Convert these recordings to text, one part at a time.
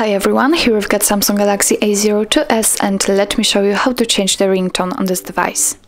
Hi everyone, here we've got Samsung Galaxy A02s and let me show you how to change the ringtone on this device.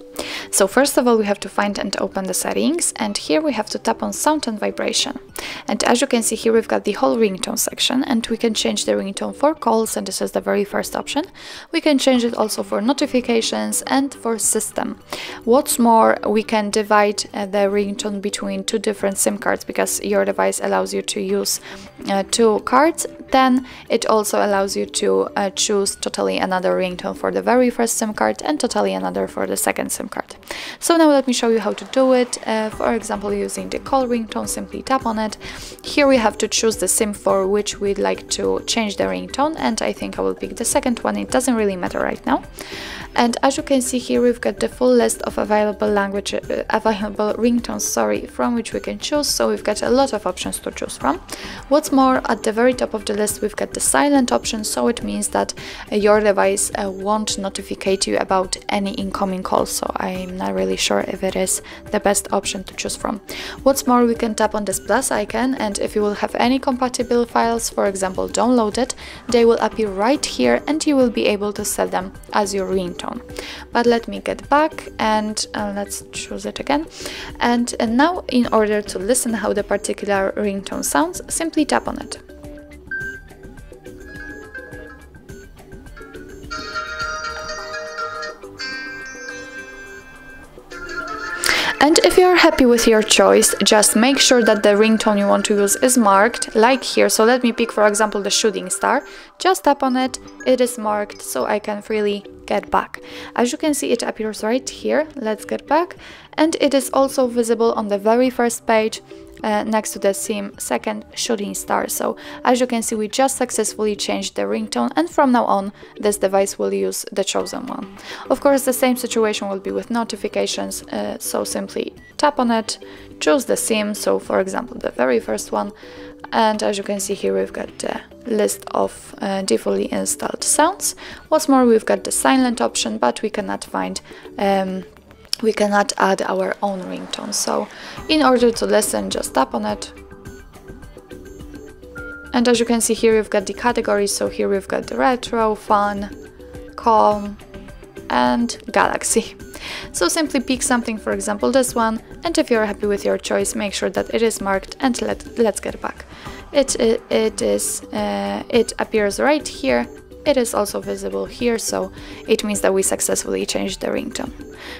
So first of all we have to find and open the settings and here we have to tap on sound and vibration. And as you can see here we've got the whole ringtone section and we can change the ringtone for calls and this is the very first option. We can change it also for notifications and for system. What's more we can divide uh, the ringtone between two different SIM cards because your device allows you to use uh, two cards then it also allows you to uh, choose totally another ringtone for the very first SIM card and totally another for the second SIM card. So now let me show you how to do it. Uh, for example, using the call ringtone, simply tap on it. Here we have to choose the SIM for which we'd like to change the ringtone and I think I will pick the second one. It doesn't really matter right now. And as you can see here, we've got the full list of available language, uh, available ringtones, sorry, from which we can choose. So we've got a lot of options to choose from. What's more, at the very top of the list, we've got the silent option. So it means that uh, your device uh, won't notify you about any incoming calls. So I'm not really sure if it is the best option to choose from. What's more, we can tap on this plus icon and if you will have any compatible files, for example, downloaded, they will appear right here and you will be able to set them as your ringtone. But let me get back and uh, let's choose it again. And, and now in order to listen how the particular ringtone sounds, simply tap on it. And if you are happy with your choice, just make sure that the ringtone you want to use is marked, like here. So let me pick, for example, the shooting star. Just tap on it, it is marked, so I can freely get back. As you can see, it appears right here. Let's get back. And it is also visible on the very first page uh, next to the SIM second shooting star. So as you can see, we just successfully changed the ringtone and from now on, this device will use the chosen one. Of course, the same situation will be with notifications, uh, so simply tap on it, choose the SIM, so for example, the very first one, and as you can see here, we've got the list of uh, defaultly installed sounds. What's more, we've got the silent option, but we cannot find um, we cannot add our own ringtone. So in order to listen, just tap on it. And as you can see here, we've got the categories. So here we've got the retro, fun, calm, and galaxy. So simply pick something, for example this one, and if you're happy with your choice, make sure that it is marked and let, let's get back. It, it, it is, uh, it appears right here it is also visible here, so it means that we successfully changed the ringtone.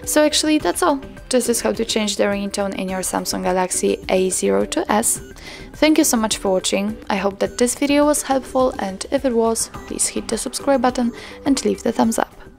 So actually that's all. This is how to change the ringtone in your Samsung Galaxy A02s. Thank you so much for watching, I hope that this video was helpful and if it was, please hit the subscribe button and leave the thumbs up.